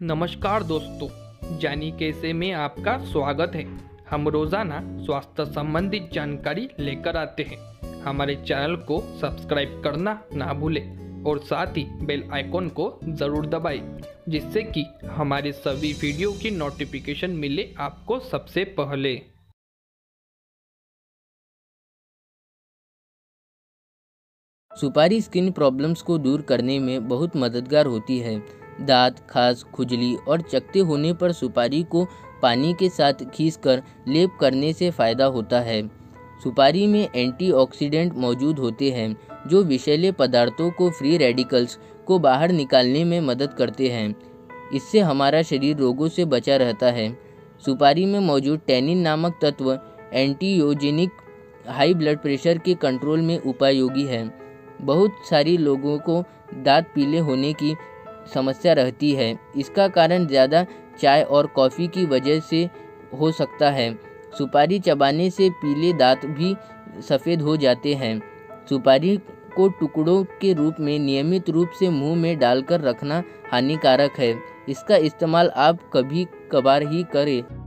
नमस्कार दोस्तों, जानी कैसे में आपका स्वागत है। हम रोज़ाना स्वास्थ्य संबंधित जानकारी लेकर आते हैं। हमारे चैनल को सब्सक्राइब करना ना भूलें और साथ ही बेल आइकॉन को ज़रूर दबाएँ, जिससे कि हमारे सभी वीडियो की नोटिफिकेशन मिले आपको सबसे पहले। सुपारी स्किन प्रॉब्लम्स को दूर करने में बहुत मददगार होती है। दांत, खास, खुजली और चकते होने पर सुपारी को पानी के साथ खींचकर लेप करने से फ़ायदा होता है। सुपारी में एंटीऑक्सीडेंट मौजूद होते हैं, जो विषैले पदार्थों को फ्री रेडिकल्स को बाहर निकालने में मदद करते हैं। इससे हमारा शरीर रोगों से बचा रहता है। सुपारी में मौजूद टैनिन नामक तत्व एंटीयोजेनिक हाई ब्लड प्रेशर के कंट्रोल में उपयोगी है। बहुत सारी लोगों को दांत पीले होने की समस्या रहती है। इसका कारण ज़्यादा चाय और कॉफ़ी की वजह से हो सकता है। सुपारी चबाने से पीले दांत भी सफ़ेद हो जाते हैं। सुपारी को टुकड़ों के रूप में नियमित रूप से मुँह में डालकर रखना हानिकारक है। इसका इस्तेमाल आप कभी कभार ही करें।